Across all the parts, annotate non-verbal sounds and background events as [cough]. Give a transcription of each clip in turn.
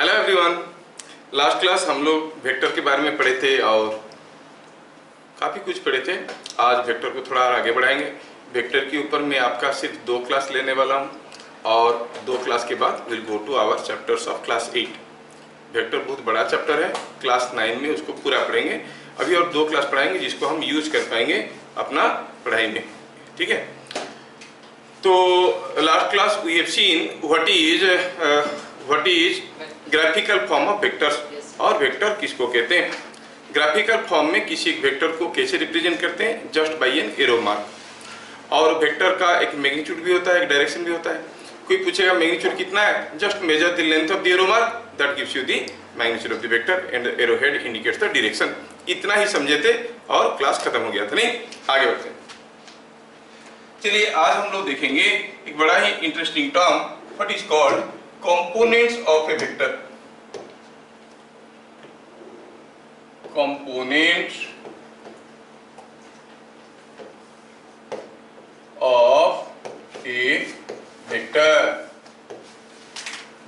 Hello everyone last class हम लोग vector के बारे में पढ़े थे और काफ़ी कुछ पढ़े थे। आज वेक्टर को थोड़ा आगे बढ़ाएँगे। वेक्टर के ऊपर मैं आपका सिर्फ़ दो क्लास लेने वाला हूँ और दो क्लास के बाद will go to our chapters of class eight vector बहुत बड़ा चैप्टर है। क्लास नाइन में उसको पूरा पढ़ेंगे। अभी और दो क्लास पढ़ाएँगे जिसको हम यूज़ कर पाएँगे अपना पढ़ाई में। ठीक है? तो last class we have seen what is what is graphical form of vectors और वेक्टर किसको कहते हैं? ग्राफिकल फॉर्म में किसी एक वेक्टर को कैसे रिप्रेजेंट करते हैं? Just by an arrow mark और वेक्टर का एक मैग्नीट्यूड भी होता है एक डायरेक्शन भी होता है। कोई पूछेगा मैग्नीट्यूड कितना है? Just measure the length of the arrow mark that gives you the magnitude of the vector and arrow head indicates the direction इतना ही समझे थे और क्लास खत्म हो गया था नहीं? आगे बढ़ते हैं। चलिए आज हम लोग देखेंगे एक बड़ा ही interesting term what is called components of a vector components of a vector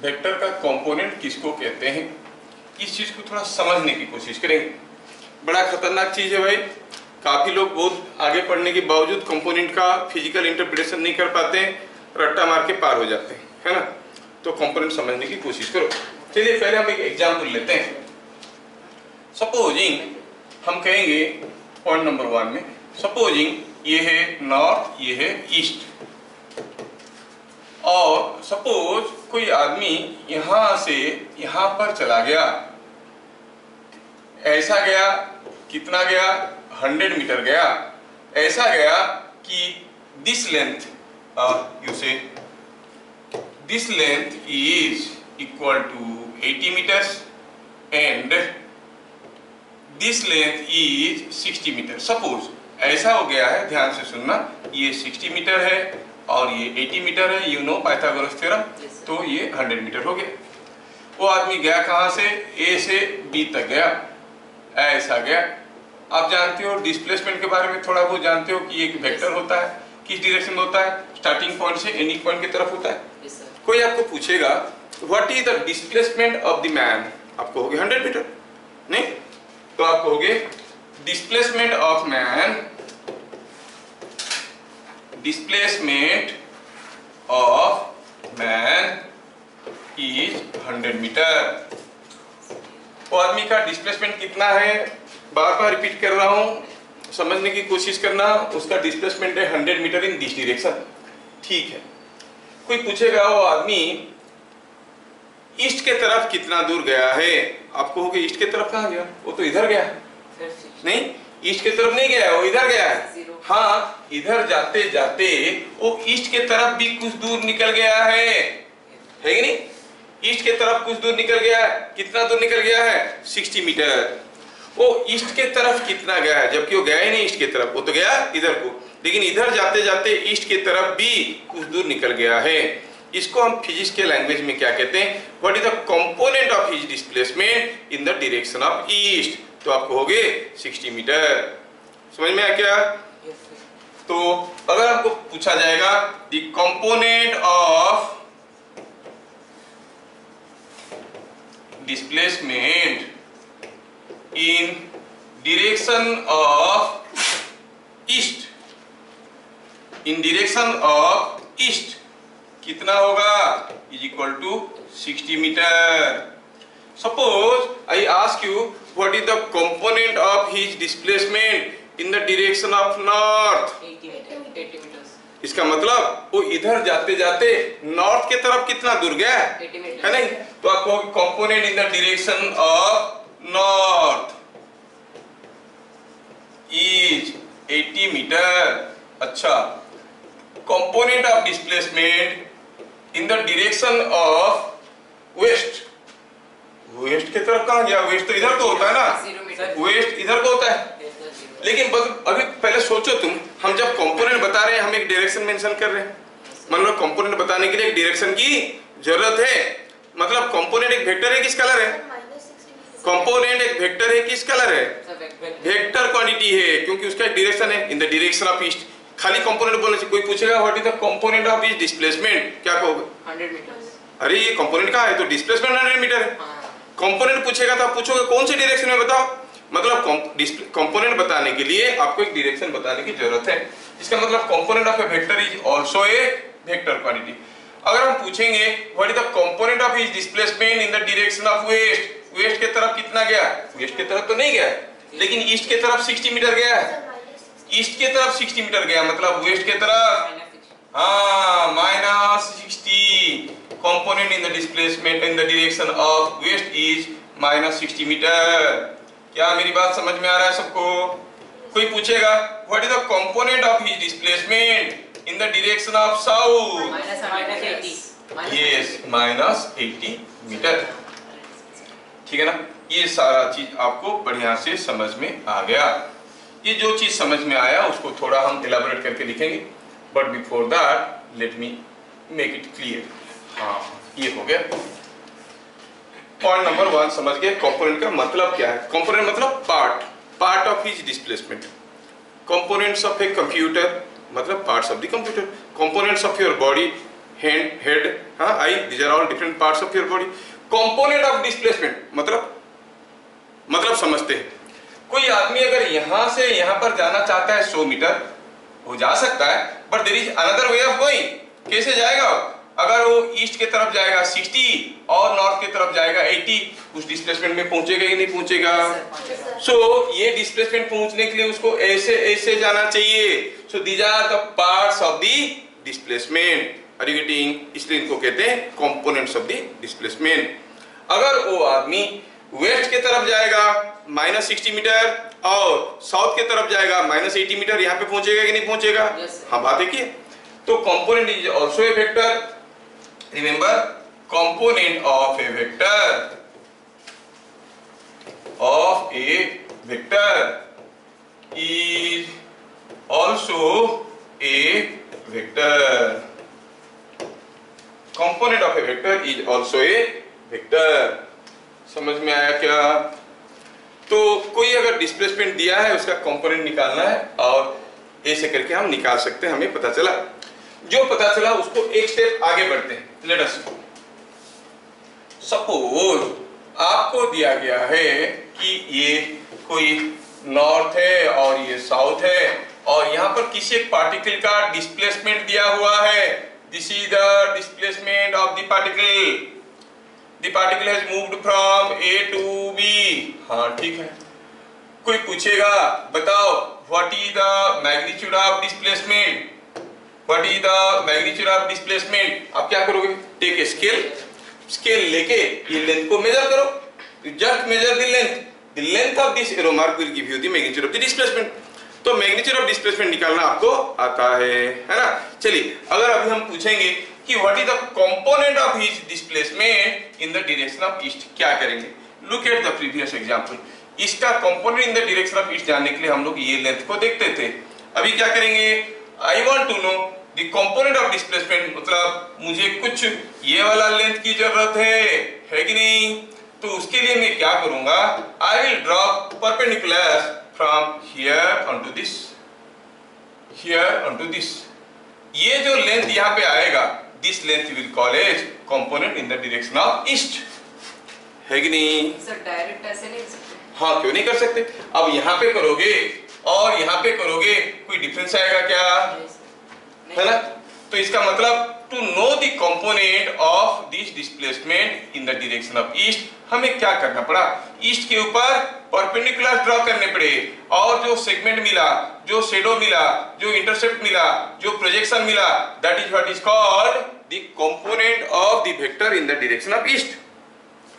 vector का कंपोनेंट किसको कहते हैं? इस चीज़ को थोड़ा समझने की कोशिश करेंगे। बड़ा खतरनाक चीज़ है भाई। काफ़ी लोग बहुत आगे पढ़ने के बावजूद कंपोनेंट का फ़िज़िकल इंटरप्रिटेशन नहीं कर पाते, रट्टा मार के पार हो जाते हैं, है ना? तो कंपोनेंट समझने की कोशिश करो। चलिए, पहले हम एक एग्ज़ाम्पल लेते हैं। सपोजिंग हम कहेंगे पॉइंट नंबर वन में सपोजिंग ये है नॉर्थ ये है ईस्ट और सपोज़ कोई आदमी यहाँ से यहाँ पर चला गया। ऐसा गया कितना गया? 100 मीटर गया। ऐसा गया कि this length you say this length is equal to 80 metres and this length is 60 metre suppose ऐसा हो गया है ध्यान से सुनना ये 60 मीटर है और ये 80 मीटर है यू नो पाइथागोरस थ्योरम तो ये 100 मीटर हो गया। वो आदमी गया कहाँ से? ए से बी तक गया। ऐसा गया। आप जानते हो डिस्प्लेसमेंट के बारे में थोड़ा बहुत जानते हो कि एक वेक्टर होता है किस डायरेक्शन में होता है? स्टार्टिंग पॉइंट से एंडिंग पॉइंट की तरफ़ होता है। कोई आपको पूछेगा what is the displacement of the man आप कहोगे 100 मीटर नहीं? तो आप कहोगे displacement of man displacement of man is 100 metre वो आदमी का डिस्प्लेसमेंट कितना है? बार बार रिपीट कर रहा हूँ, समझने की कोशिश करना, उसका डिस्प्लेसमेंट है 100 मीटर इन दिस डिरेक्शन ठीक है। कोई पूछेगा वो आदमी ईस्ट के तरफ़ कितना दूर गया है? आप कहोगे ईस्ट के तरफ़ कहाँ गया? वो तो इधर गया। नहीं ईस्ट के तरफ़ नहीं गया वो इधर गया है। हाँ इधर जाते जाते वो ईस्ट के तरफ़ भी कुछ दूर निकल गया है। है कि नहीं? ईस्ट के तरफ़ कुछ दूर निकल गया है। कितना दूर निकल गया है? 60 मीटर। वो ईस्ट के तरफ़ कितना गया है? जबकि वो गया ही नहीं ईस्ट की तरफ़ वो तो गया इधर को। लेकिन इधर जाते जाते ईस्ट की तरफ़ भी कुछ दूर निकल गया है। इसको हम फिजिक्स के लैंग्वेज में क्या कहते हैं? What is the component of his displacement in the direction of east तो आप कहोगे 60 मीटर समझ में आ क्या? तो अगर आपको पूछा जाएगा the component of displacement in direction of east? In direction of east कितना होगा? Is equal to 60 metre suppose I ask you what is the component of his displacement in the direction of north इसका मतलब वो इधर जाते जाते north के तरफ़ कितना दूर गया? है नहीं? तो आप कहोगे component in the direction of north is 80 metre अच्छा component of displacement in the direction of west west की तरफ़ कहाँ गया? वेस्ट तो इधर को होता है ना। वेस्ट इधर को होता है। लेकिन बस अभी पहले सोचो तुम हम जब कंपोनेंट बता रहे हैं हम एक डायरेक्शन मेंशन कर रहे हैं। मान लो कंपोनेंट बताने के लिए एक डायरेक्शन की ज़रूरत है। मतलब कंपोनेंट एक वेक्टर है किस कलर है? कंपोनेंट एक वेक्टर है किस कलर है? वेक्टर क्वांटिटी है क्योंकि उसका डायरेक्शन है in the direction of east खाली कंपोनेंट बोलने से कोई पूछेगा what is the component of east displacement क्या कहोगे? 100 मीटर्स अरे ये कंपोनेंट कहाँ है? तो डिस्प्लेसमेंट 100 मीटर है। कंपोनेंट पूछेगा तो आप पूछोगे कौन से डायरेक्शन में बताओ? मतलब कंपोनेंट बताने के लिए आपको एक डायरेक्शन बताने की ज़रूरत है। इसका मतलब component of a vector is also a vector quantity अगर हम पूछेंगे what is the component of his displacement in the direction of west west के तरफ़ कितना गया? वेस्ट के तरफ़ तो नहीं गया। लेकिन ईस्ट के तरफ़ 60 मीटर गया है। ईस्ट के तरफ़ 60 मीटर गया मतलब वेस्ट के तरफ़ हाँ minus 60 component in the displacement in the direction of west is minus 60 metre क्या मेरी बात समझ में आ रहा है सबको? कोई पूछेगा? What is the component of his displacement in the direction of south yes minus 80 metre ठीक है ना? ये सारा चीज़ आपको बढ़िया से समझ में आ गया। ये जो चीज़ समझ में आया, उसको थोड़ा हम इलाबोरेट करके लिखेंगे। But before that let me make it clear हाँ ये हो गया। पॉइंट नंबर वन समझ गए? कंपोनेंट का मतलब क्या है? कंपोनेंट मतलब part part of his displacement components of a computer मतलब parts of the computer components of your body hand head हाँ I these are all different parts of your body component of displacement मतलब मतलब समझते हैं। कोई आदमी अगर यहाँ से यहाँ पर जाना चाहता है 100 मीटर वो जा सकता है but there is another way of going कैसे जाएगा अगर वो ईस्ट के तरफ़ जाएगा 60 और नॉर्थ के तरफ़ जाएगा 80 उस डिस्प्लेसमेंट में पहुंचेगा कि नहीं पहुंचेगा। सो so, ये डिस्प्लेसमेंट पहुँचने के लिए उसको ऐसे ऐसे जाना चाहिए। So these are the parts of the displacement इसलिए इनको कहते हैं कंपोनेंट्स ऑफ़ द डिस्प्लेसमेंट अगर वो आदमी वेस्ट के तरफ़ जाएगा माइनस सिक्सटी मीटर और साउथ के तरफ़ जाएगा माइनस एटी मीटर। यहाँ पे पहुंचेगा कि नहीं पहुंचेगा? Yes, हाँ बात देखिए। तो component is also a vector remember component of a vector of a vector is also a vector component of a vector is also a vector समझ में आया क्या? तो कोई अगर डिस्प्लेसमेंट दिया है, उसका कंपोनेंट निकालना है और ऐसे करके हम निकाल सकते हैं, हमें पता चला। जो पता चला, उसको एक स्टेप आगे बढ़ते हैं। लेट अस सपोज़ आपको दिया गया है कि ये कोई नॉर्थ है और ये साउथ है और यहाँ पर किसी एक पार्टिकल का डिस्प्लेसमेंट दिया हुआ है। This is the displacement of the particle particle has moved from A to B हाँ ठीक है। कोई पूछेगा, बताओ what is the magnitude of displacement what is the magnitude of displacement आप क्या करोगे? टेक ए स्केल स्केल लेके ये लेंथ को मेजर करो। Just measure the length the length of this arrow mark will give you the magnitude of the displacement तो magnitude of displacement निकालना आपको आता है है ना? चलिए, अगर अभी हम पूछेंगे कि what is the component of his displacement in the direction of east क्या करेंगे? Look at the previous example इसका component in the direction of east जानने के लिए हम लोग ये लेंथ को देखते थे। अभी क्या करेंगे? I want to know the component of displacement मतलब मुझे कुछ ये वाला लेंथ की ज़रूरत है है कि नहीं? तो उसके लिए मैं क्या करूँगा? I will draw perpendicular from here on to this here on to this ये जो लेंथ यहाँ पे आएगा this you will call as component in the direction of east. है कि नहीं? सर डायरेक्ट ऐसे नहीं कर सकते। हाँ क्यों नहीं कर सकते? अब यहाँ पे करोगे और यहाँ पे करोगे कोई डिफरेंस आएगा क्या? है ना? तो इसका मतलब to know the component of this displacement in the direction of east हमें क्या करना पड़ा? ईस्ट के ऊपर परपेंडिकुलर ड्रॉ करने पड़े। और जो सेगमेंट मिला, जो शेडो मिला, जो इंटरसेप्ट मिला, जो प्रोजेक्शन मिला that is what is called the component of the vector in the direction of east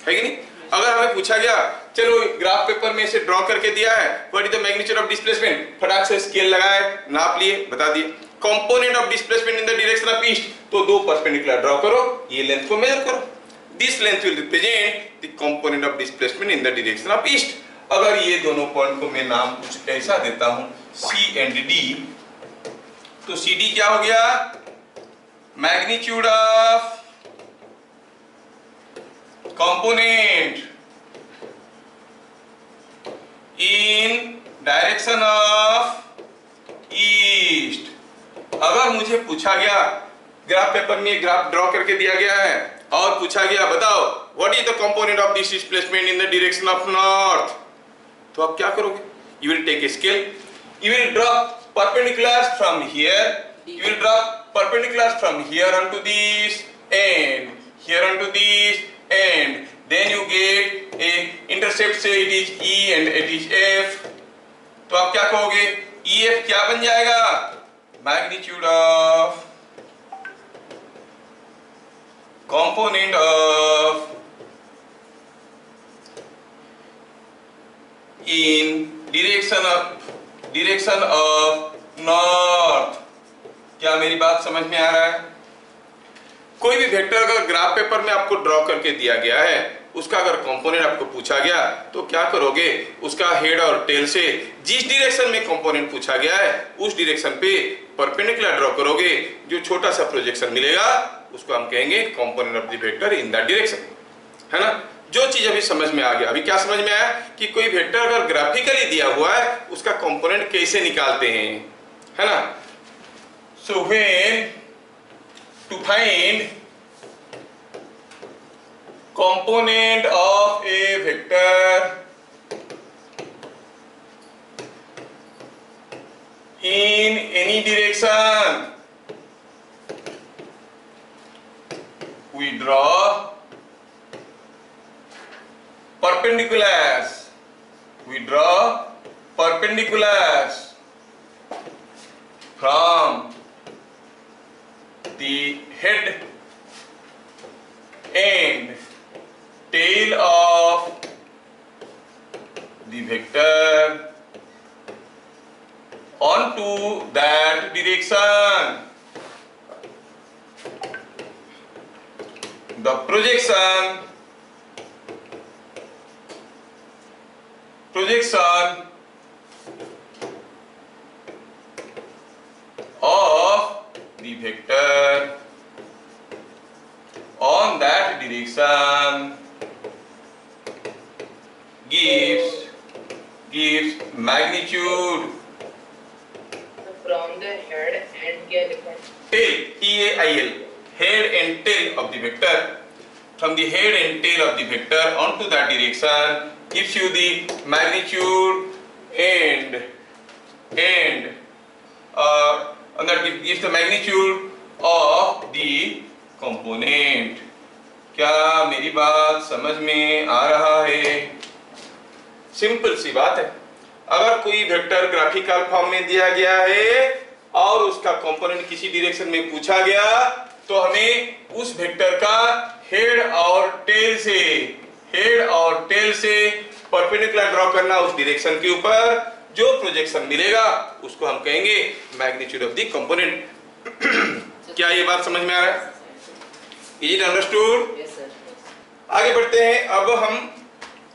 है कि नहीं? अगर हमें पूछा गया, चलो ग्राफ पेपर में इसे ड्रॉ करके दिया है what is the magnitude of displacement फटाक से स्केल लगाए, नाप लिए, बता दिए। Component of displacement in the direction of east तो दो परपेंडिकुलर ड्रॉ करो, ये लेंथ को मेजर करो। This length will represent the component of displacement in the direction of east अगर ये दोनों पॉइंट को मैं नाम कुछ ऐसा देता हूँ सी एंड डी तो सी डी क्या हो गया? Magnitude of component in direction of east. अगर मुझे पूछा गया ग्राफ पेपर में ग्राफ ड्रॉ करके दिया गया है, और पूछा गया, बताओ what is the component of this displacement in the direction of north तो आप क्या करोगे? You will take a scale you will draw perpendicular from here you will draw perpendicular from here on to this end here on to this end then you get a intercept say it is E and it is F तो आप क्या कहोगे? E F क्या बन जाएगा? Magnitude of component of in direction of direction of north क्या मेरी बात समझ में आ रहा है कोई भी वेक्टर अगर ग्राफ पेपर में आपको ड्रॉ करके दिया गया है उसका अगर कंपोनेंट आपको पूछा गया तो क्या करोगे? उसका हेड और टेल से जिस डायरेक्शन में कंपोनेंट पूछा गया है, उस डायरेक्शन पे परपेंडिकुलर ड्रॉ करोगे। जो छोटा सा प्रोजेक्शन मिलेगा, उसको हम कहेंगे component of the vector in that direction है ना? जो चीज़ अभी समझ में आ गया। अभी क्या समझ में आया? कि कोई वेक्टर अगर ग्राफिकली दिया हुआ है, उसका कंपोनेंट कैसे निकालते हैं? है ना? So when to find component of a vector. In any direction we draw perpendiculars. We draw perpendiculars from the head and tail of the vector onto that direction. The projection projection सी बात है। अगर कोई vector graphical form में दिया गया है और उसका कंपोनेंट किसी डायरेक्शन में पूछा गया तो हमें उस वेक्टर का हेड और टेल से हेड और टेल से परपेंडिकुलर ड्रॉ करना उस डायरेक्शन के ऊपर। जो प्रोजेक्शन मिलेगा उसको हम कहेंगे मैग्नीट्यूड ऑफ़ द कंपोनेंट क्या ये बात समझ में आ रहा है? इज़ इट अंडरस्टूड आगे बढ़ते हैं। अब हम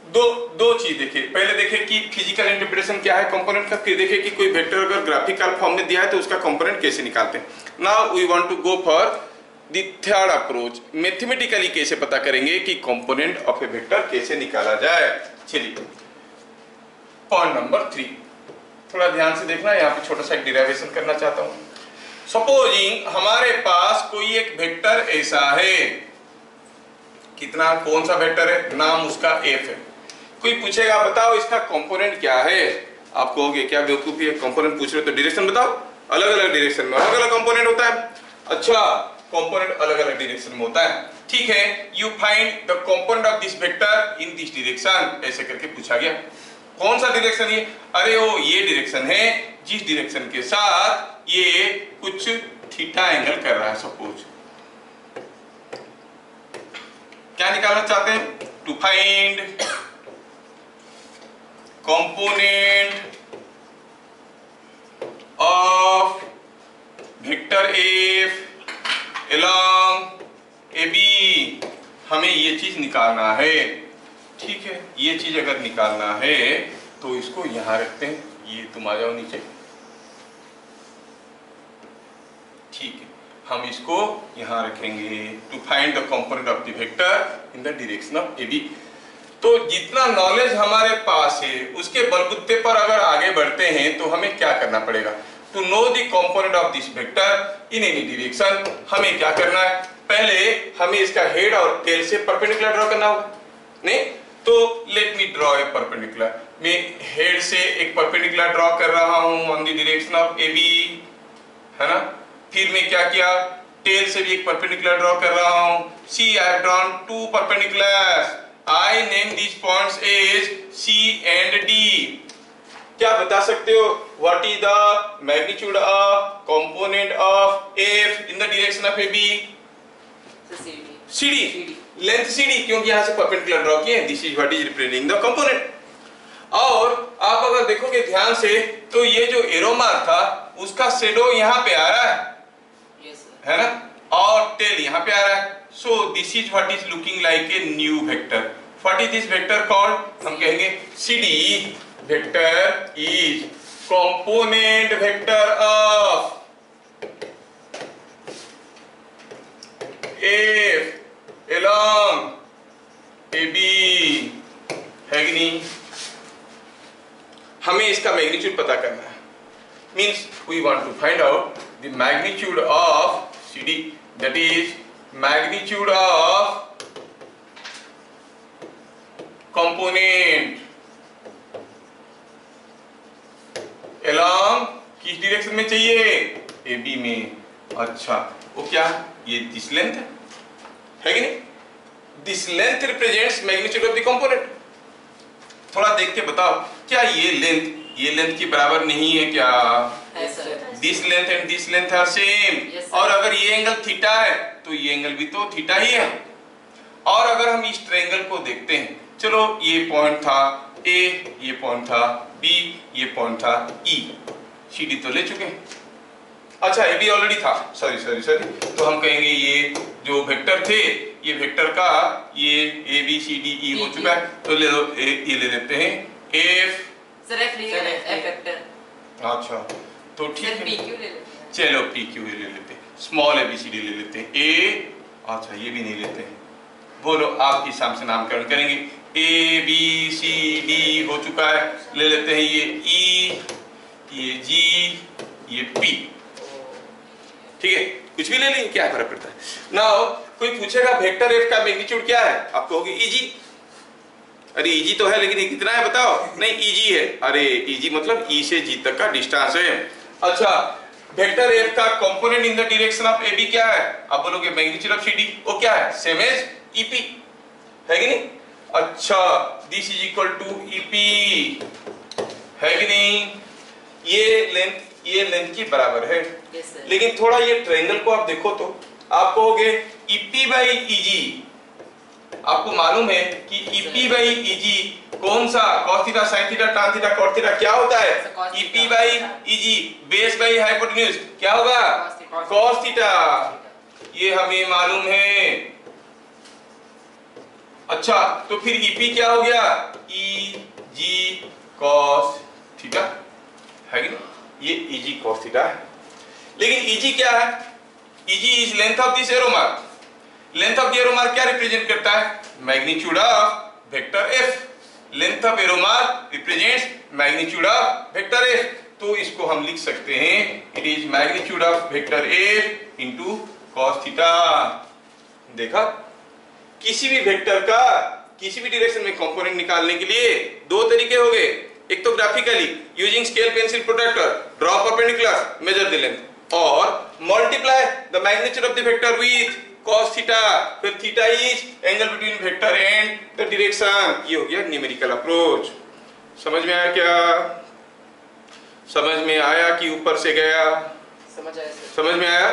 दो दो चीज़ देखें पहले देखें कि फ़िज़िकल इंटरप्रिटेशन क्या है कंपोनेंट का, फिर देखें कि कोई वेक्टर अगर ग्राफिकल फॉर्म में दिया है तो उसका कंपोनेंट कैसे निकालते हैं। Now we want to go for the third approach mathematically कैसे पता करेंगे कि कंपोनेंट ऑफ़ ए वेक्टर कैसे निकाला जाए? चलिए। पॉइंट नंबर थ्री थोड़ा ध्यान से देखना, यहाँ पे छोटा सा एक डिराइवेशन करना चाहता हूँ। सपोजिंग हमारे पास कोई एक वेक्टर ऐसा है। कितना, कौन सा वेक्टर है? नाम उसका एफ़ है। कोई पूछेगा, बताओ इसका कंपोनेंट क्या है? आप कहोगे, क्या बेवकूफ़ी है? कंपोनेंट पूछ रहे हो तो डायरेक्शन बताओ। अलग अलग डायरेक्शन में अलग अलग कंपोनेंट होता है। अच्छा कंपोनेंट अलग अलग डायरेक्शन में होता है। ठीक है you find the component of this vector in this direction ऐसे करके पूछा गया। कौन सा डायरेक्शन ये? अरे वो ये डायरेक्शन है, जिस डायरेक्शन के साथ ये कुछ थीटा एंगल कर रहा है सपोज़ क्या निकालना चाहते हैं? To find of vector F along A B हमें ये चीज़ निकालना है। ठीक है, ये चीज़ अगर निकालना है तो इसको यहाँ रखते हैं। ये तुम आ जाओ नीचे। ठीक है, हम इसको यहाँ रखेंगे। To find the component of the vector in the direction of A B तो जितना नॉलेज हमारे पास है, उसके बलबुत्ते पर अगर आगे बढ़ते हैं तो हमें क्या करना पड़ेगा? To know the of this vector in any direction हमें क्या करना है? पहले हमें इसका हेड और टेल से परपेंडिकुलर ड्रॉ करना होगा। नहीं? तो let me draw a perpendicular मैं हेड से एक परपेंडिकुलर ड्रॉ कर रहा हूँ on the direction of A B है ना? फिर मैं क्या किया? टेल से भी एक परपेंडिकुलर ड्रॉ कर रहा हूँ। See I drawn two perpendiculars I name this points as C and D क्या बता सकते हो? What is the magnitude of component of F in the direction of A B. CD CD. Length CD क्योंकि यहाँ से perpendicular draw किए this is what is representing the component और आप अगर देखोगे ध्यान से तो ये जो एरो मार्क था उसका शेडो यहाँ पे आ रहा है। Yes, है ना? और टेल यहाँ पे आ रहा है। So this is what is looking like a new vector what is this vector called हम कहेंगे CD vector is component vector of F along A B है कि नहीं? हमें इसका मैग्नीट्यूड पता करना है। Means we want to find out the magnitude of CD that is magnitude of component. Along किस डायरेक्शन में चाहिए? ए बी में। अच्छा वो क्या? ये दिस लेंथ है। है कि नहीं? This length represents magnitude of the component थोड़ा देख के बताओ क्या ये लेंथ ये लेंथ के बराबर नहीं है क्या? This length and this length are same और अगर ये एंगल थीटा है तो ये एंगल भी तो थीटा ही है। और अगर हम इस ट्रायंगल को देखते हैं चलो ये पॉइंट था ए ये पॉइंट था बी ये पॉइंट था ई सी डी तो ले चुके हैं। अच्छा ये भी ऑलरेडी था। सॉरी सॉरी सॉरी तो हम कहेंगे ये जो वेक्टर थे ये वेक्टर का ये A B C D E हो E, चुका है। तो ले लो ए, ये ले लेते हैं। एफ़ है. अच्छा तो ठीक है। PQ ले लेते हैं. चलो पी क्यू ले लेते हैं। Small A B C D ले लेते हैं। ए अच्छा ये भी नहीं लेते हैं। बोलो आप किस नाम से नामकरण करेंगे। ए बी सी डी हो चुका है। ले लेते हैं ये ई ये जी ये पी ठीक है? कुछ भी ले लेंगे, क्या फ़र्क पड़ता है? नाउ कोई पूछेगा वेक्टर एफ़ का मैग्नीट्यूड क्या है? आप कहोगे इजी अरे इजी तो है, लेकिन कितना है, बताओ? नहीं इजी है। अरे इजी मतलब ई से जी तक का डिस्टेंस है। अच्छा वेक्टर एफ़ का component in the direction of A B क्या है? आप बोलोगे मैग्नीट्यूड ऑफ़ सी डी वो क्या है? सेम एज ईपी है कि नहीं? अच्छा this is equal to EP है कि नहीं? ये लेंथ ये लेंथ की बराबर है। Yes, लेकिन थोड़ा ये ट्रायंगल को आप देखो तो आप कहोगे ईपी बाई ईजी आपको मालूम है कि ईपी बाई ईजी कौन सा cos theta sin theta tan theta cot theta क्या होता है? EP by EG base by hypotenuse क्या होगा? Cos थीटा ये हमें मालूम है। अच्छा तो फिर ईपी क्या हो गया? ई जी cos थीटा है कि नहीं? ये ईजी cos थीटा है। लेकिन ईजी क्या है? EG is length of this arrow mark length of arrow mark क्या रिप्रेजेंट करता है? Magnitude of vector F length of arrow mark represents magnitude of vector F तो इसको हम लिख सकते हैं। It is magnitude of vector F into cos theta देखा? किसी भी वेक्टर का किसी भी डायरेक्शन में कंपोनेंट निकालने के लिए दो तरीके हो गए। एक तो graphically using scale pencil protractor draw perpendicular measure the length और multiply the magnitude of the vector with cos theta फिर theta is angle between vector and the direction ये हो गया न्यूमेरिकल अप्रोच समझ में आया क्या? समझ में आया कि ऊपर से गया? समझ आया समझ में आया?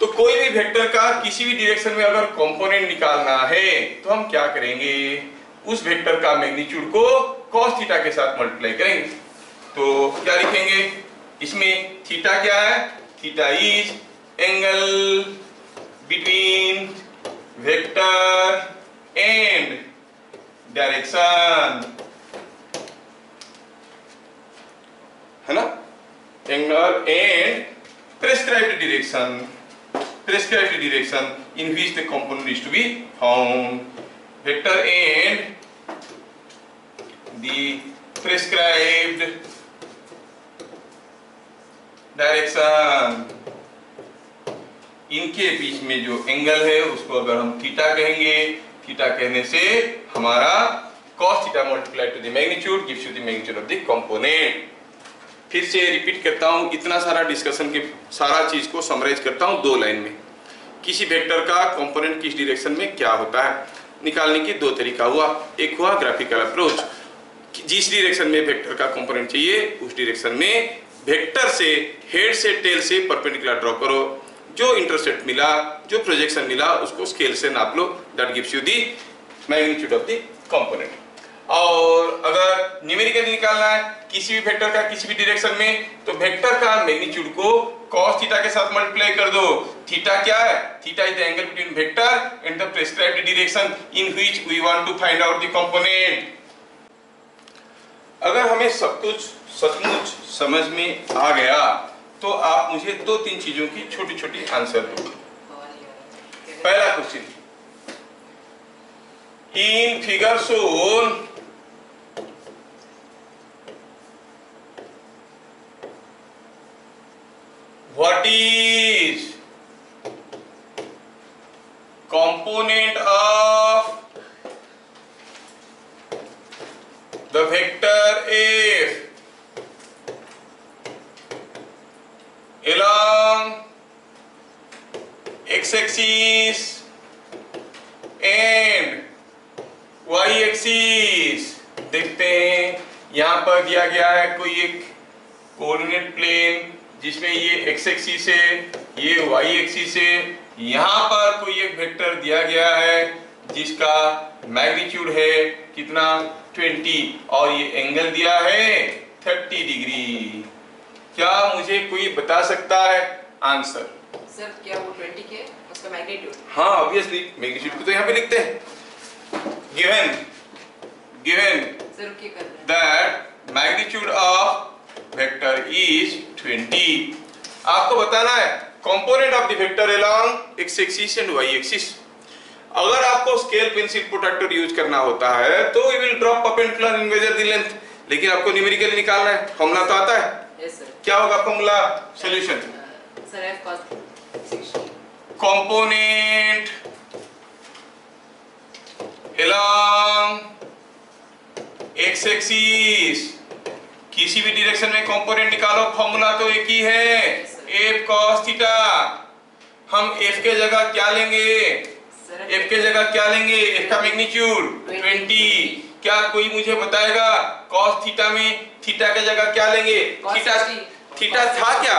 तो कोई भी वेक्टर का किसी भी डायरेक्शन में अगर कंपोनेंट निकालना है तो हम क्या करेंगे? उस वेक्टर का मैग्नीट्यूड को cos थीटा के साथ मल्टीप्लाई करेंगे। तो क्या लिखेंगे? इसमें थीटा क्या है? Theta is angle between vector and direction है ना? Angle and prescribed direction. Prescribed direction in which the component is to be found. Vector and the prescribed direction इनके बीच में जो एंगल है, उसको अगर हम थीटा कहेंगे थीटा कहने से हमारा cos theta multiply to the magnitude gives you the magnitude of the component फिर से रिपीट करता हूँ, इतना सारा डिस्कशन के, सारा चीज़ को समराइज करता हूँ दो लाइन में। किसी वेक्टर का कंपोनेंट किस डायरेक्शन में क्या होता है? निकालने की दो तरीका हुआ। एक हुआ ग्राफिकल अप्रोच जिस डायरेक्शन में वेक्टर का कंपोनेंट चाहिए, उस डायरेक्शन में वेक्टर से हेड से टेल से परपेंडिकुलर ड्रॉ करो। जो इंटरसेप्ट मिला, जो प्रोजेक्शन मिला, उसको स्केल से नाप लो। That gives you the magnitude of the component और अगर न्यूमेरिकली निकालना है, किसी भी वेक्टर का किसी भी डायरेक्शन में तो वेक्टर का मैग्नीट्यूड को cos थीटा के साथ मल्टीप्लाई कर दो। थीटा क्या है? Theta is the angle between vector and the prescribed direction in which we want to find out the component अगर हमें सब कुछ सचमुच समझ में आ गया तो आप मुझे दो तीन चीज़ों की छोटी छोटी आंसर दो। पहला question in figure shown what is component axis है ये वाई एक्सिस है यहाँ पर कोई एक वेक्टर दिया गया है जिसका मैग्नीट्यूड है कितना? 20 और ये एंगल दिया है 30 डिग्री क्या मुझे कोई बता सकता है? आंसर सर क्या वो 20 के उसका मैग्नीट्यूड हाँ ऑब्वियसली मैग्नीट्यूड को तो यहाँ पे लिखते हैं गिवन गिवन सर क्या कर रहे हैं that magnitude of vector is 20 आपको बताना है component of the vector along axis and y axis अगर आपको स्केल पेंसिल प्रोटेक्टर यूज़ करना होता है तो we will draw perpendicular and measure the length लेकिन आपको न्यूमेरिकली निकालना है फार्मूला तो आता है। यस क्या होगा formula solution sir f cos axis किसी भी डिरेक्शन में कॉम्पोनेंट निकालो फार्मूला तो एक ही है। थीटा हम एफ़ के जगह क्या लेंगे? एफ़ के जगह क्या लेंगे? एफ़ का मैग्नीट्यूड ट्वेंटी क्या कोई मुझे बताएगा? कॉस थीटा में थीटा के जगह क्या लेंगे? थीटा थीटा था क्या?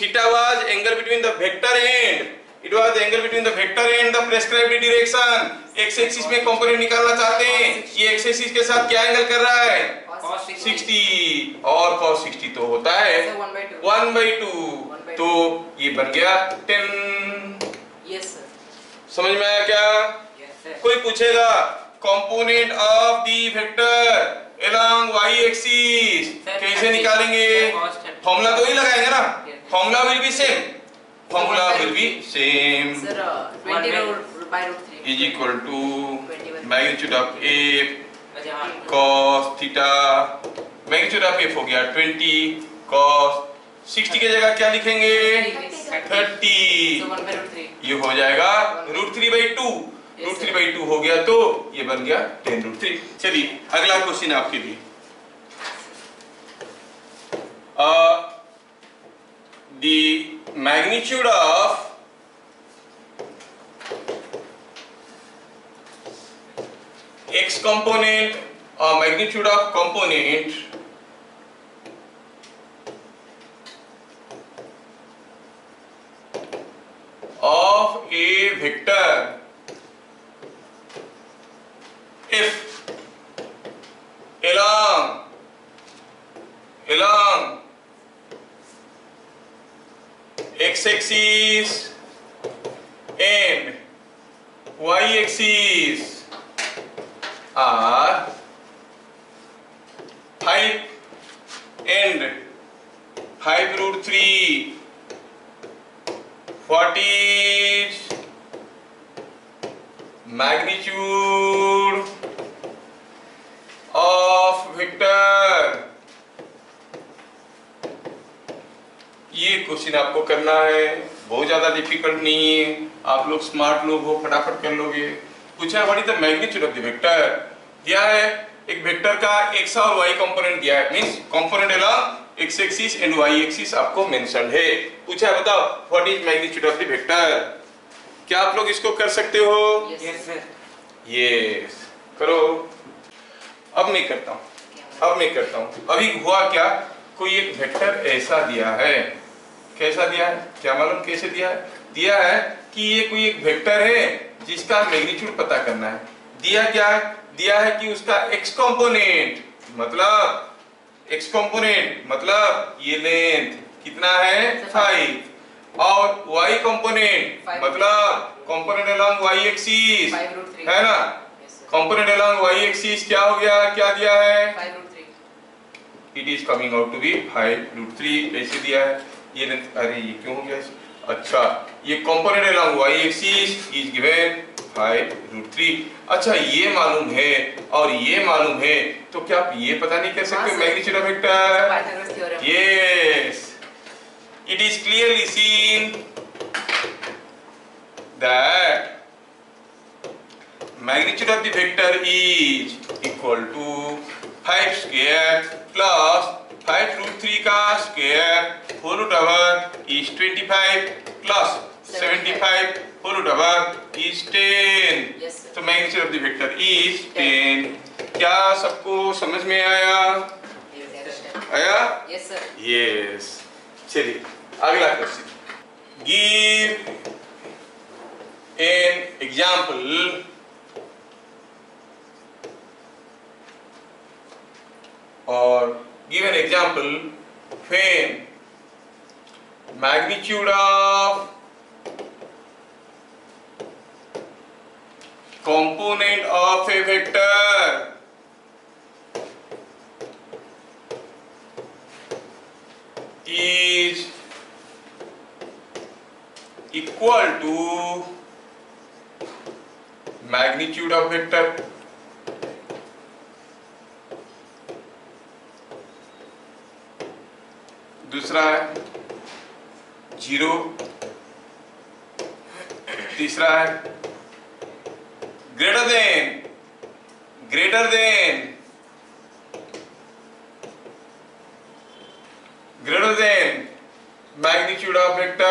Theta was angle between the vector and it was angle between the vector and the prescribed direction X axis में कंपोनेंट निकालना चाहते हैं। ये एक्स एक्सिस के साथ क्या एंगल कर रहा है? Cos 60 60 और cos 60 तो होता है। Sir 1 by 2 1 by 2 One by तो ये बन गया 10 यस सर समझ में आया क्या? यस सर कोई पूछेगा component of the vector along y axis Sir, कैसे निकालेंगे? Cos 30. फॉर्मूला तो ही लगाएँगे ना? Yes. Formula will be same formula will be same sir 20 root by root 3 is equal to 21. magnitude of f cos theta magnitude of f हो गया 20 cos 60 की जगह क्या लिखेंगे? 30 so 1 by root 3 ये हो जाएगा root three by two root three by two हो गया तो ये बन गया टेन रूट थ्री चलिए अगला क्वेश्चन आपके लिए। The magnitude of x component or magnitude of component of a vector if along along x axis and y axis are 5 and 5 root 3 what is magnitude of vector ये question आपको करना है बहुत ज़्यादा डिफ़िकल्ट नहीं है आप लोग स्मार्ट लोग हो फटाफट कर लोगे पूछा है what is the magnitude of the vector दिया है एक वेक्टर का एक्स और वाई कंपोनेंट दिया है। Means component along X axis and Y axis आपको मेंशनड है। पूछा है बताओ what is magnitude of the vector क्या आप लोग इसको कर सकते हो. Yes, sir. यस करो। अब मैं करता हूँ। अब मैं करता हूँ। अभी हुआ क्या? कोई एक वेक्टर ऐसा दिया है। कैसा दिया है? क्या मालूम कैसे दिया है? दिया है कि ये कोई एक वेक्टर है? जिसका मैग्नीट्यूड पता करना है। दिया क्या है? दिया है कि उसका एक्स कंपोनेंट मतलब एक्स कंपोनेंट मतलब ये लेंथ कितना है? फाइव और वाई कंपोनेंट मतलब कंपोनेंट अलोंग वाई एक्सिस. है ना. कंपोनेंट अलोंग y एक्सिस क्या हो गया? क्या दिया है. It is coming out to be five root three ऐसे दिया है? ये लेंथ अरे ये क्यों हो गया? अच्छा ये कॉम्पोनेट एला हुआ ये एक्सिस इज़ गिवन अच्छा ये मालूम है और ये मालूम है तो क्या आप ये पता नहीं कर सकते magnitude of vector yes it is clearly seen that magnitude of the vector is equal to 5 square plus five root three का square four root our is twenty five plus seventy five four root our is ten तो magnitude of the vector is ten क्या सबको समझ में आया? आया? Yes sir yes चलिए अगला क्वेश्चन गिव एन एग्जांपल और give an example fame magnitude of component of a vector. Is equal to magnitude of vector. दूसरा है ज़ीरो। तीसरा है greater than greater than greater than magnitude of vector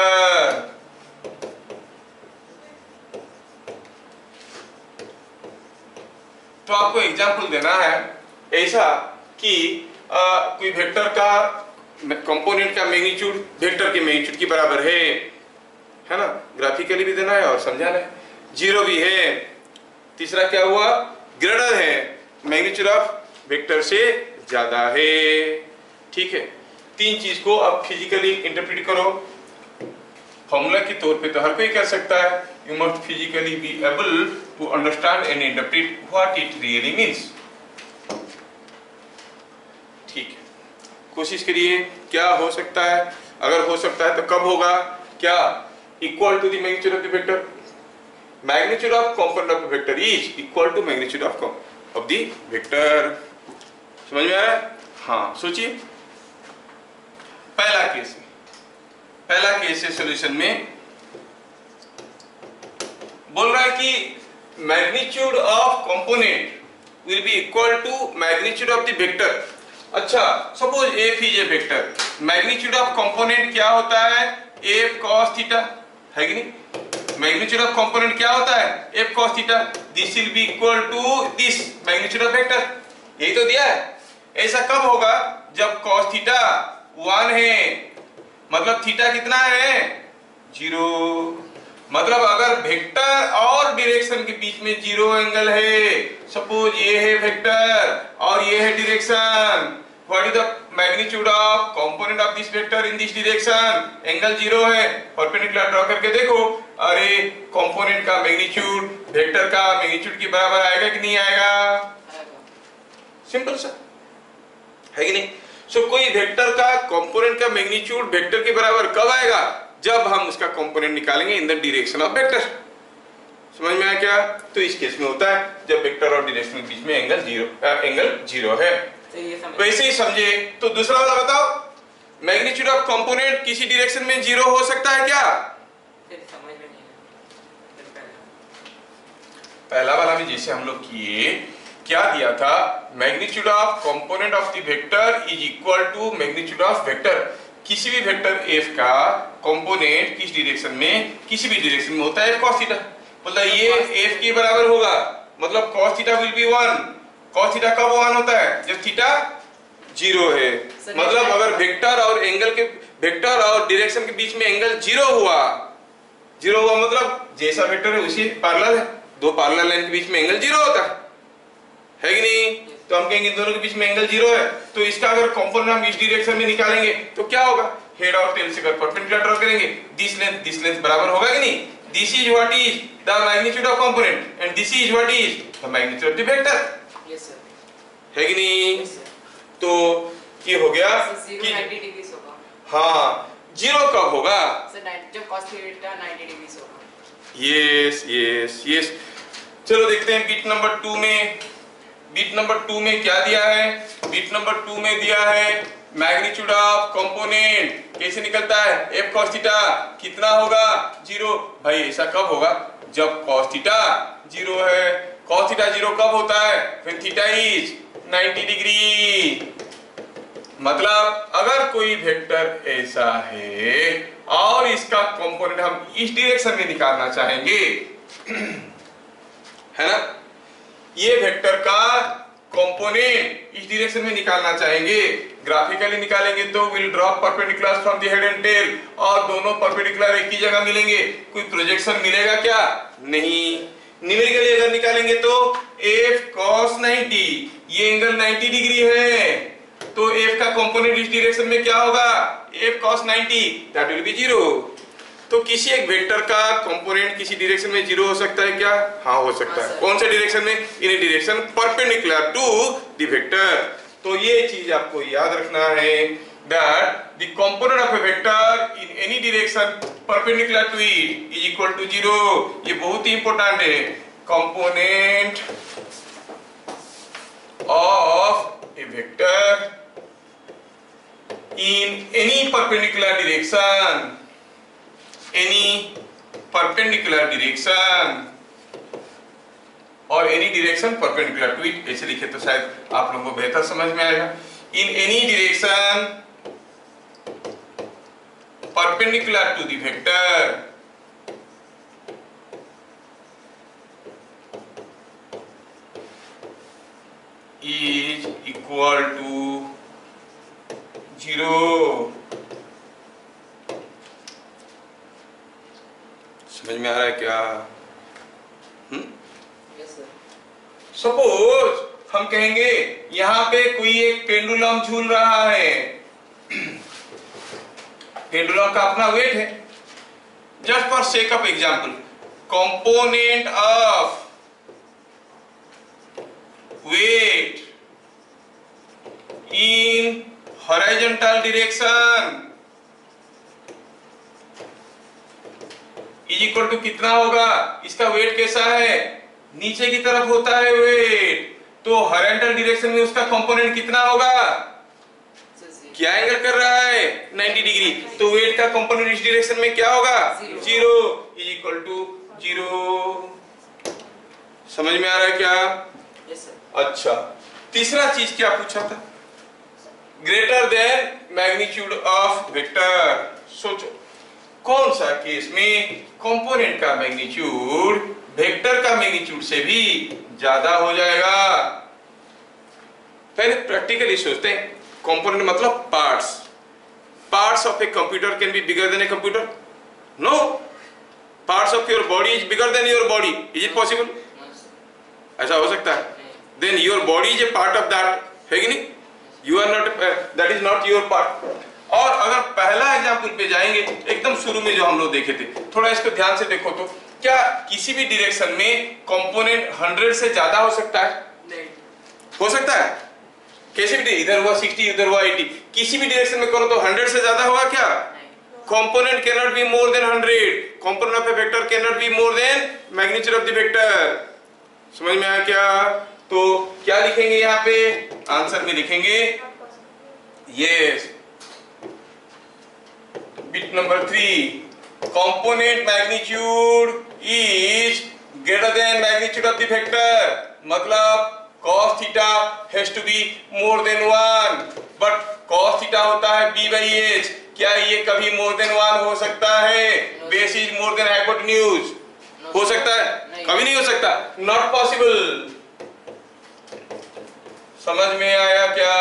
तो आपको example देना है ऐसा कि आ, कोई वेक्टर का कंपोनेंट का मैग्नीट्यूड वेक्टर के मैग्नीट्यूड के बराबर है। है ना? ग्राफिकली भी देना है और समझाना है। ज़ीरो भी है। तीसरा क्या हुआ? ग्रेटर है। मैग्नीट्यूड ऑफ़ वेक्टर से ज़्यादा है। ठीक है। तीन चीज़ को आप फिजिकली इंटरप्रेट करो। फॉर्मूला के तौर पे तो हर कोई कर सकता है you must physically be able to understand and interpret what it really means ठीक है। कोशिश करिए, क्या हो सकता है? अगर हो सकता है तो कब होगा? क्या? Equal to the of the vector of component of vector is equal to magnitude of of the vector समझ में आया हाँ? सोचिए। पहला केस पहला केस है सॉल्यूशन में बोल रहा है कि magnitude of component will be equal to magnitude of the vector अच्छा suppose F is a vector magnitude of component क्या होता है? एफ़ cos थीटा है कि नहीं? मैग्नीट्यूड ऑफ़ कंपोनेंट क्या होता है? F cos theta this will be equal to this magnitude of vector यही तो दिया है। ऐसा कब होगा? जब cos थीटा वन है। मतलब थीटा कितना है? ज़ीरो मतलब अगर वेक्टर और डायरेक्शन के बीच में ज़ीरो एंगल है सपोज़ ये है वेक्टर और ये है direction what is the magnitude of component of this vector in this direction angle zero है। परपेंडिकुलर ड्रॉ करके देखो। अरे कंपोनेंट का मैग्नीट्यूड वेक्टर का मैग्नीट्यूड के बराबर आएगा कि नहीं आएगा? सिंपल सा है कि नहीं? So, कोई वेक्टर का कंपोनेंट का मैग्नीट्यूड वेक्टर के बराबर कब आएगा? जब हम उसका कंपोनेंट निकालेंगे in the direction of vector समझ में आया क्या? तो इस केस में होता है जब वेक्टर और डायरेक्शन के बीच में एंगल ज़ीरो एंगल ज़ीरो है। तो ये समझ वैसे ही समझे। तो दूसरा वाला बताओ। मैग्नीट्यूड ऑफ़ कंपोनेंट किसी डायरेक्शन में ज़ीरो हो सकता है क्या? फिर समझ में नहीं आया। फिर पहला। पहला वाला में जैसे हम लोग किए क्या दिया था? Magnitude of component of the vector is equal to magnitude of vector किसी भी वेक्टर एफ़ का कंपोनेंट किस डायरेक्शन में किसी भी डायरेक्शन में होता है cos थीटा मतलब ये एफ़ के बराबर होगा। मतलब cos theta will be 1 cos theta कब 1 होता है? जब थीटा ज़ीरो है। मतलब अगर वेक्टर और एंगल के वेक्टर और डायरेक्शन के बीच में एंगल ज़ीरो हुआ ज़ीरो हुआ मतलब जैसा वेक्टर है उसी पैरेलल है। दो पैरेलल लाइन के बीच में एंगल ज़ीरो होता है। है कि नहीं? तो हम कहेंगे दोनों के बीच में एंगल ज़ीरो है। तो इसका अगर कंपोनेंट हम इस डायरेक्शन में निकालेंगे तो क्या होगा? हेड और टेल से अगर परपेंडिकुलर ड्रॉ करेंगे। दिस लेंथ दिस लेंथ बराबर होगा कि नहीं? This is what is the magnitude of component and this is what is the magnitude of the vector है कि नहीं? तो ये हो गया कि 90 डिग्री होगा। हाँ ज़ीरो कब होगा? सर जब cos थीटा 90 डिग्री होगा। यस यस यस चलो देखते हैं बीट नंबर टू में बीट नंबर टू में क्या दिया है? बीट नंबर टू में दिया है मैग्नीट्यूड ऑफ़ कंपोनेंट कैसे निकलता है? एफ़ कॉस्टिटा कितना होगा? ज़ीरो भाई ऐसा कब होगा? जब कॉस्टिटा ज़ीरो है। Cos थीटा ज़ीरो कब होता है? फिर थीटा इज़ 90 डिग्री मतलब अगर कोई वेक्टर ऐसा है, और इसका कंपोनेंट हम इस डायरेक्शन में निकालना चाहेंगे, [clears throat] है ना? ये वेक्टर का कंपोनेंट इस डायरेक्शन में निकालना चाहेंगे। ग्राफिकली निकालेंगे तो will drop perpendicular from the head and tail और दोनों परपेंडिकुलर एक ही जगह मिलेंगे। कोई प्रोजेक्शन मिलेगा क्या? नहीं। न्यूमेरिकली अगर निकालेंगे तो f cos 90 ये एंगल 90 डिग्री है। तो f का कंपोनेंट इस डायरेक्शन में क्या होगा? F cos 90 that will be zero तो किसी एक वेक्टर का कंपोनेंट किसी डायरेक्शन में ज़ीरो हो सकता है क्या? हाँ हो सकता हाँ, है कौन से डायरेक्शन में? In direction perpendicular to the vector तो ये चीज़ आपको याद रखना है that the component of a vector in any direction perpendicular to it is equal to zero ये बहुत ही इंपॉर्टेंट है। Component of a vector in any perpendicular direction any perpendicular direction और any direction perpendicular to it ऐसे लिखे तो शायद आप लोगों को बेहतर समझ में आएगा in any direction perpendicular to the vector is equal to zero. समझ में आ रहा है क्या? हम्म? यस सर सपोज़ हम कहेंगे यहाँ पे कोई एक पेंडुलम झूल रहा है। पेंडुलम का अपना वेट है। Just for sake of example component of weight in horizontal direction. Is equal to कितना होगा? इसका वेट कैसा है? नीचे की तरफ़ होता है वेट तो हॉरिजॉन्टल डायरेक्शन में उसका कंपोनेंट कितना होगा? क्या एंगल कर रहा है? 90 डिग्री तो वेट का कंपोनेंट इस डायरेक्शन में क्या होगा? Zero is equal to zero समझ में आ रहा है क्या? यस सर अच्छा. तीसरा चीज़ क्या पूछा था? Greater than magnitude of vector सोचो कौन सा केस में कंपोनेंट का मैग्नीट्यूड वेक्टर का मैग्नीट्यूड से भी ज़्यादा हो जाएगा? पहले प्रैक्टिकली सोचते हैं। कंपोनेंट मतलब parts parts of a computer can be bigger than a computer no parts of your body is bigger than your body is it possible ऐसा हो सकता है। Then your body is a part of that है कि नहीं? You are not that is not your part और अगर पहला एग्ज़ाम्पल पे जाएँगे एकदम शुरू में जो हम लोग देखे थे थोड़ा इसको ध्यान से देखो तो क्या किसी भी डायरेक्शन में कंपोनेंट 100 से ज़्यादा हो सकता है? नहीं। हो सकता है? कैसे भी इधर हुआ 60 इधर हुआ 80 किसी भी डायरेक्शन में करो तो 100 से ज़्यादा होगा क्या? component cannot be more than 100 component of a vector cannot be more than magnitude of the vector समझ में आया क्या? तो क्या लिखेंगे यहाँ पे? आंसर में लिखेंगे ये bit number three component magnitude is greater than magnitude of the factor मतलब cos theta has to be more than one but cos theta होता है बी बाई एच क्या ये कभी मोर देन वन हो सकता है? Base is more than hypot हो सकता है? कभी नहीं हो सकता? नॉट पॉसिबल समझ में आया क्या?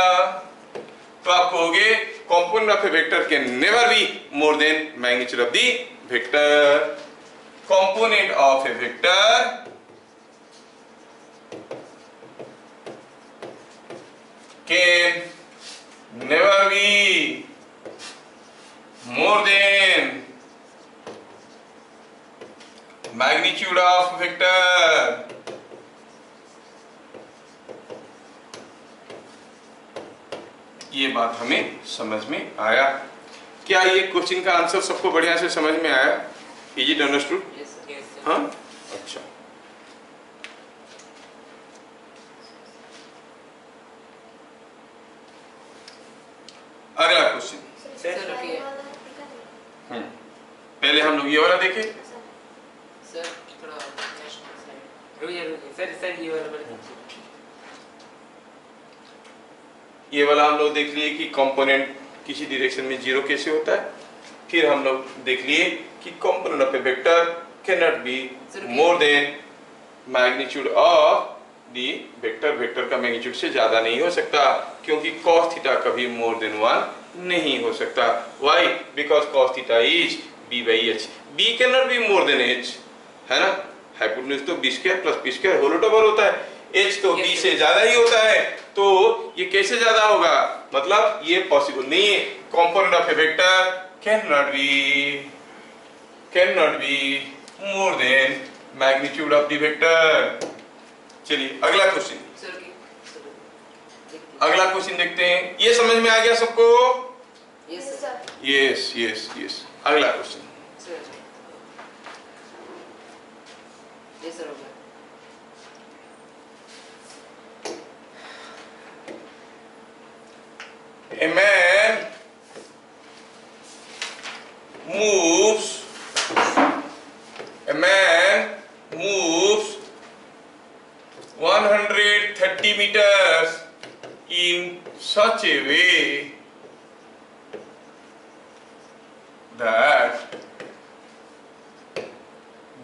तो आप कहोगे component of a vector can never be more than magnitude of the vector component of a vector can never be more than magnitude of vector ये बात हमें समझ में आया क्या ये क्वेश्चन का आंसर सबको बढ़िया से समझ में आया इज़ इट अंडरस्टूड. हाँ अच्छा अगला क्वेश्चन। हम्म पहले हम लोग ये वाला देखें सर थोड़ा सर सर ये वाला ये वाला हम लोग देख लिए कि कंपोनेंट किसी डायरेक्शन में ज़ीरो कैसे होता है। फिर हम लोग देख लिए कि component of a vector can not be more than magnitude of the vector vector का मैग्नीट्यूड से ज़्यादा नहीं हो सकता क्योंकि cos थीटा कभी मोर देन वन नहीं हो सकता। Why because cos theta is b by h. B can not be more than h है ना? हाइपोटेन्यूज तो b square plus b square whole over होता है। H तो बी से ज़्यादा ही होता है। तो ये कैसे ज़्यादा होगा? मतलब ये पॉसिबल नहीं है। Component of a vector can not be can not be more than magnitude of the vector चलिए अगला क्वेश्चन। अगला क्वेश्चन देखते हैं। ये समझ में आ गया सबको. यस यस यस अगला question A man moves. a man moves 130 meters in such a way that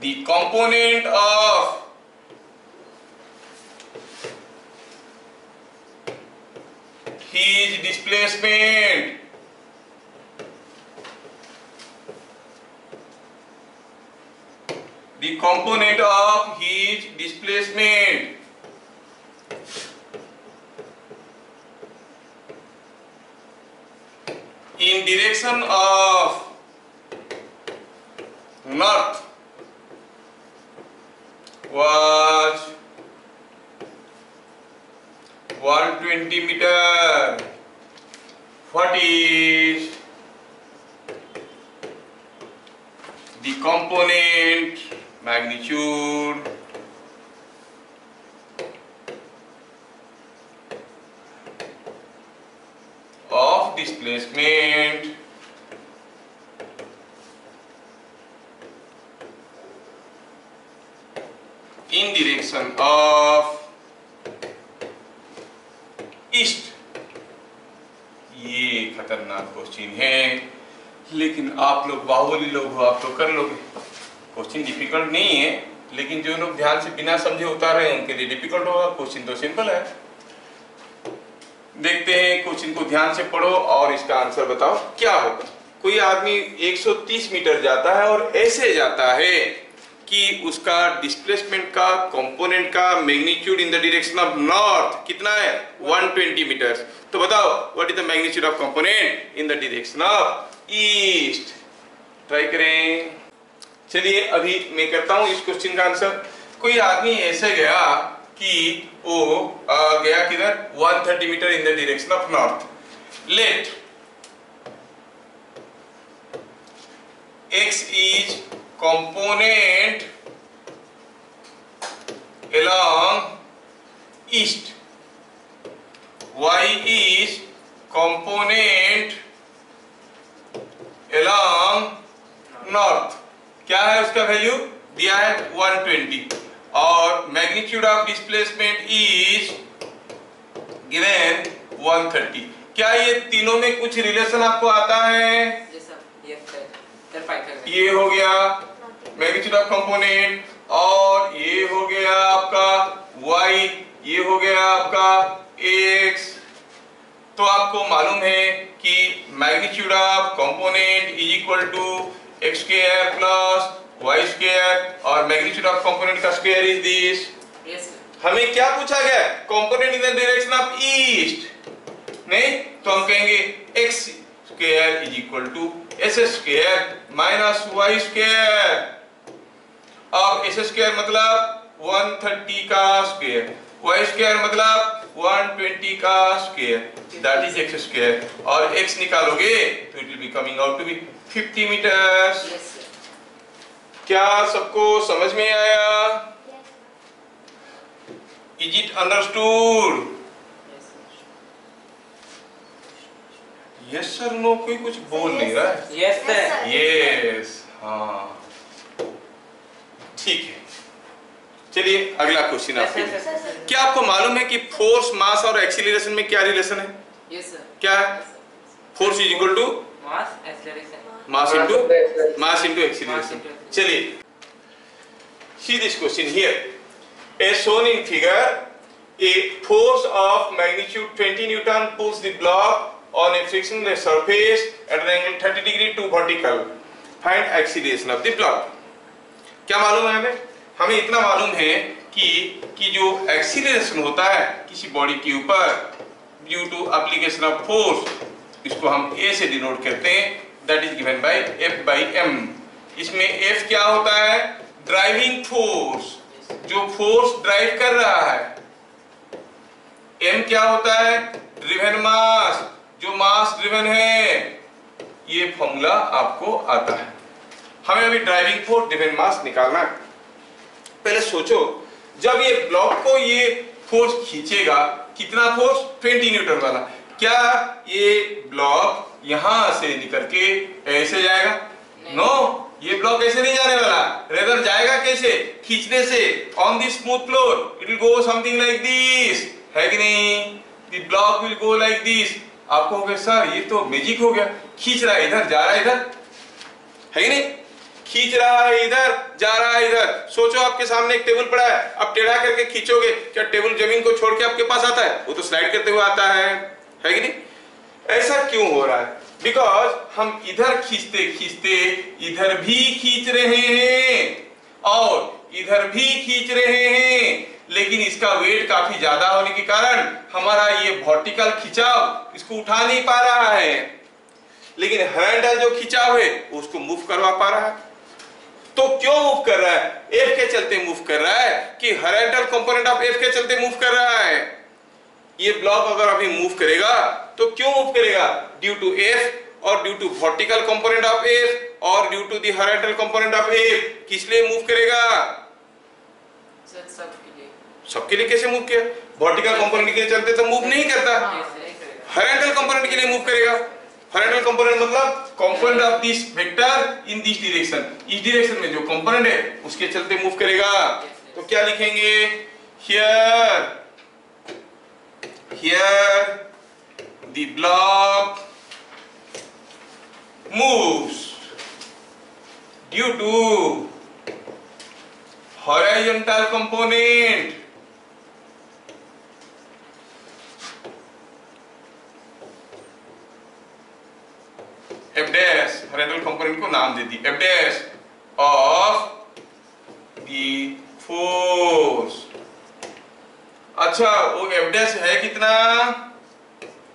the component of his displacement the component of his displacement in direction of north was 120 meter. What is the component magnitude हो आप तो कर लोगे। Question difficult नहीं है, लेकिन जो लोग ध्यान से बिना समझे उतारे हैं, उनके लिए डिफ़िकल्ट होगा। क्वेश्चन तो सिंपल है। देखते हैं क्वेश्चन को ध्यान से पढ़ो और इसका आंसर बताओ, क्या होगा? कोई आदमी 130 मीटर जाता है और ऐसे जाता है कि उसका डिस्प्लेसमेंट का कंपोनेंट का magnitude in the direction of north कितना है? 120 मीटर तो बताओ what is the magnitude of component in the direction of east try करें। चलिए अभी मैं करता हूँ इस क्वेश्चन का आंसर कोई आदमी ऐसे गया कि वो आ, गया किधर? 130 metre in the direction of north let x is component along east. Y is component along north. क्या है उसका वैल्यू दिया है 120 और magnitude of displacement is given 130 क्या ये तीनों में कुछ रिलेशन आपको आता है. ये हो गया मैग्नीट्यूड ऑफ़ कंपोनेंट और ये हो गया आपका वाई ये हो गया आपका एक्स तो आपको मालूम है कि magnitude of component is equal to X square plus Y square और मैग्नीट्यूड ऑफ़ कंपोनेंट का स्क्वायर इज़ दिस Yes, हमें क्या पूछा गया? Component in the direction of east नहीं? तो हम कहेंगे x square is equal to S square minus Y square अब एस स्क्वायर मतलब 130 का स्क्वायर वाई स्क्वायर मतलब 120 का square that is X square और x निकालोगे तो it will be coming out to be 50 metres Yes, क्या सबको समझ में आया? Is it understood yes sir no कोई कुछ बोल yes, नहीं रहा है। Yes, sir. यस हाँ। ठीक है। चलिए अगला क्वेश्चन आपके लिए क्या आपको मालूम है कि फोर्स मास और एक्सीलरेशन में क्या रिलेशन है? क्या? Force is equal to mass into mass into acceleration चलिए see this question here as shown in figure a force of magnitude 20 newton pulls the block on a friction surface at an angle 30 degree to vertical find acceleration of the block क्या मालूम है हमें? हमें इतना मालूम है कि कि जो एक्सीलरेशन होता है किसी बॉडी के ऊपर due to application of force इसको हम ए से डिनोट करते हैं that is given by F by M इसमें एफ़ क्या होता है? ड्राइविंग फोर्स जो फोर्स ड्राइव कर रहा है एम क्या होता है? ड्रिवन मास जो मास ड्रिवन है, ये फॉर्मूला आपको आता है। हमें अभी ड्राइविंग फोर्स ड्रिवन मास निकालना है। पहले सोचो जब ये ब्लॉक को ये फोर्स खींचेगा कितना फोर्स 20 न्यूटन वाला। क्या ये ब्लॉक यहाँ से निकल के ऐसे जाएगा। नो ये ब्लॉक ऐसे नहीं जाने वाला। रेदर जाएगा कैसे? खींचने से। On the smooth floor it will go something like this है कि नहीं? The block will go like this आपको सर ये तो मैजिक हो गया। खींच रहा है इधर जा रहा है इधर। है कि नहीं? खींच रहा है इधर, जा रहा है इधर। सोचो, आपके सामने एक टेबल पड़ा है। आप टेढ़ा करके खींचोगे, क्या टेबल ज़मीन को छोड़ के आपके पास आता है? वो तो स्लाइड करते हुए आता है। है कि नहीं? ऐसा क्यों हो रहा है? बिकॉज़ हम इधर खींचते खींचते इधर भी खींच रहे हैं। और इधर भी खींच रहे हैं। लेकिन इसका वेट काफ़ी ज़्यादा होने के कारण हमारा ये वर्टिकल खिंचाव इसको उठा नहीं पा रहा है। लेकिन हैंडल जो खिंचाव है उसको मूव करवा पा रहा है। तो क्यों मूव कर रहा है? एफ़ के चलते मूव कर रहा है कि हॉरिजॉन्टल कंपोनेंट ऑफ़ एफ़ के चलते मूव कर रहा है। ये ब्लॉक अगर अभी मूव करेगा तो क्यों मूव करेगा? ड्यू टू एफ़ और due to vertical component of F और due to the horizontal component of F किस लिए मूव करेगा? सबके लिए. कैसे मूव किया? वर्टिकल कंपोनेंट के लिए चलते तो मूव नहीं करता। करेगा. हॉरिजॉन्टल कंपोनेंट के लिए मूव करेगा। हॉरिजॉन्टल कंपोनेंट मतलब component of this vector in this direction इस डायरेक्शन में जो कंपोनेंट है, उसके चलते मूव करेगा। तो क्या लिखेंगे? Here here the block moves due to horizontal component F dash component को नाम दे दी। F dash of the force अच्छा वो एफ़ डैश है कितना?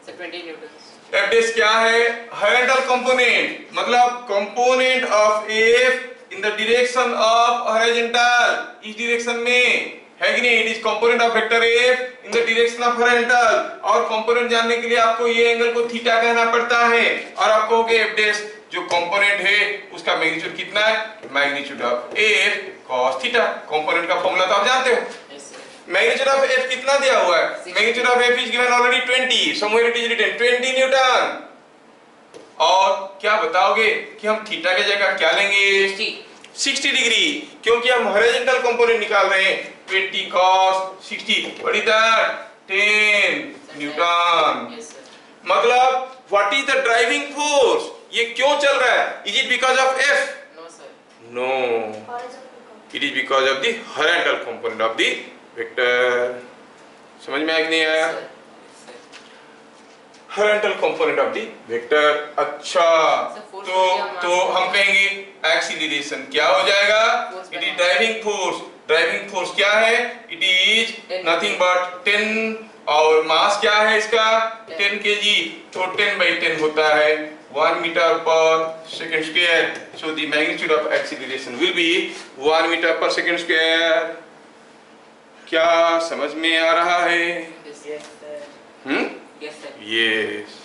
Sir, 20 newtons. एफ़ डैश क्या है? हॉरिजॉन्टल कंपोनेंट मतलब component of F in the direction of horizontal इस डायरेक्शन में। है कि नहीं? It is component of vector F in the direction of horizontal और कंपोनेंट जानने के लिए आपको ये एंगल को थीटा कहना पड़ता है। और आपको एफ़ डैश जो कंपोनेंट है उसका मैग्नीट्यूड कितना है? Magnitude of F cos theta component का फॉर्मूला तो आप जानते हो। मैग्नीट्यूड ऑफ़ एफ़ कितना दिया हुआ है? Magnitude of F is given already 20 somewhere it is written 20 newton और क्या बताओगे कि हम थीटा की जगह क्या लेंगे? 60 60 डिग्री क्योंकि हम हॉरिजॉन्टल कंपोनेंट निकाल रहे हैं। 20 cos 60 what is that 10 newton मतलब what is the driving force ये क्यों चल रहा है? Is it because of F No, sir. No it is because of the horizontal component of the vector समझ में आया कि नहीं आया. Horizontal component of the vector अच्छा तो तो हम कहेंगे एक्सीलरेशन क्या हो जाएगा? It is driving force driving force क्या है? इट इज़ नथिंग बट 10 और मास क्या है इसका? Ten. 10 केजी तो 10 बाई 10 होता है। 1 metre per second square so the magnitude of acceleration will be 1 metre per second square क्या समझ में आ रहा है? Yes, yes, sir. Hmm Yes, sir. Yes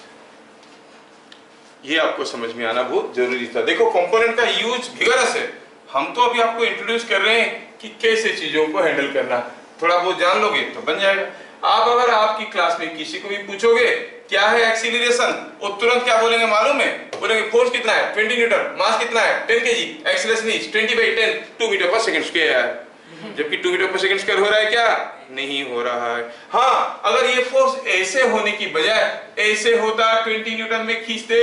ये आपको समझ में आना बहुत ज़रूरी था। देखो कंपोनेंट का यूज़ विगरस है। हम तो अभी आपको इंट्रोड्यूस कर रहे हैं कि कैसे चीज़ों को हैंडल करना। थोड़ा बहुत जान लोगे तो बन जाएगा। आप अगर आपकी क्लास में किसी को भी पूछोगे क्या है एक्सीलरेशन वो तुरंत क्या बोलेंगे मालूम है? बोलेंगे फोर्स कितना है? 20 न्यूटन मास कितना है? 10 KG acceleration is 20 by 10 2 metre per second square जबकि 2 मीटर पर सेकंड स्क्वायर हो रहा है क्या? नहीं हो रहा है। हाँ अगर ये फोर्स ऐसे होने की बजाय, ऐसे होता 20 न्यूटन में खींचते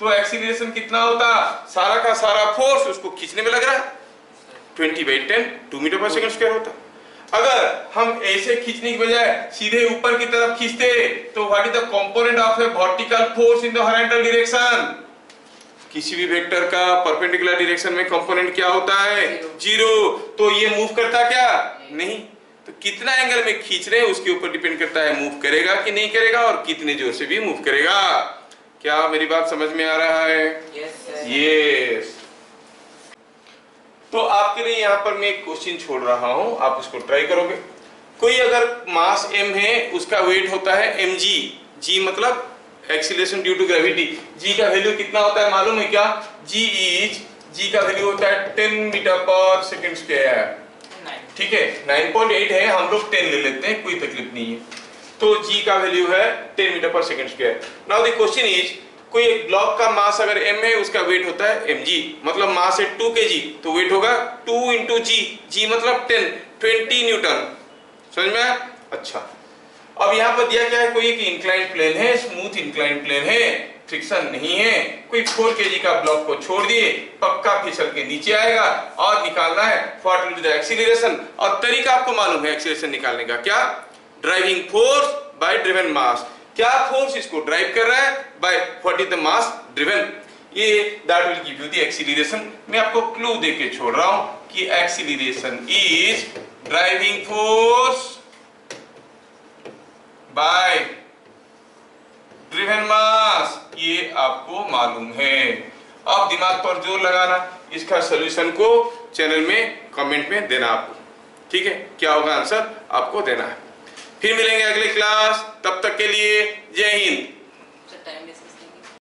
तो एक्सीलरेशन कितना होता? सारा का सारा फोर्स उसको खींचने में लग रहा है। 20 by 10 2 metre per second square होता। अगर हम ऐसे खींचने की बजाय सीधे ऊपर की तरफ़ खींचते तो what is the component of a vertical force in the horizontal direction किसी भी वेक्टर का परपेंडिकुलर डायरेक्शन में कंपोनेंट क्या होता है? ज़ीरो तो ये मूव करता क्या? नहीं। तो कितना एंगल में खींच रहे हैं उसके ऊपर डिपेंड करता है मूव करेगा कि नहीं करेगा और कितने ज़ोर से भी मूव करेगा। क्या मेरी बात समझ में आ रहा है? Yes, sir. तो आपके लिए यहाँ पर मैं एक क्वेश्चन छोड़ रहा हूँ। आप उसको ट्राई करोगे। कोई अगर मास m है उसका वेट होता है एम जी जी मतलब acceleration due to gravity G का वैल्यू कितना होता है मालूम है क्या? जी इज़ जी का वैल्यू होता है ten metre per second square ठीक है? 9.8 है हम लोग टेन ले लेते हैं कोई तकलीफ़ नहीं है। तो जी का वैल्यू है ten metre per second square now the question is कोई एक ब्लॉक का मास अगर m है, उसका वेट होता है mg मतलब मास है 2 kg तो वेट होगा 2 इंटू जी जी मतलब 10 20 न्यूटन समझ में आया? अच्छा। अब यहाँ पर दिया क्या है, कोई एक इंक्लाइन प्लेन है स्मूथ इंक्लाइन प्लेन है फ्रिक्शन नहीं है, कोई 4 केजी का ब्लॉक को छोड़ दिए, पक्का फिसल के नीचे आएगा, और निकालना है विल बी द एक्सीलरेशन और तरीका आपको मालूम है एक्सीलरेशन निकालने का, क्या? Driving force by driven mass क्या फोर्स इसको ड्राइव कर रहा है? By what is the mass driven ये that will give you the acceleration मैं आपको क्लू दे के छोड़ रहा हूँ कि acceleration is driving force by driven mass ये आपको मालूम है। अब दिमाग पर ज़ोर लगाना इसका सॉल्यूशन को चैनल में कमेंट में देना आपको। ठीक है? क्या होगा आंसर आपको देना है। फिर मिलेंगे अगले क्लास तब तक के लिए जय हिंद।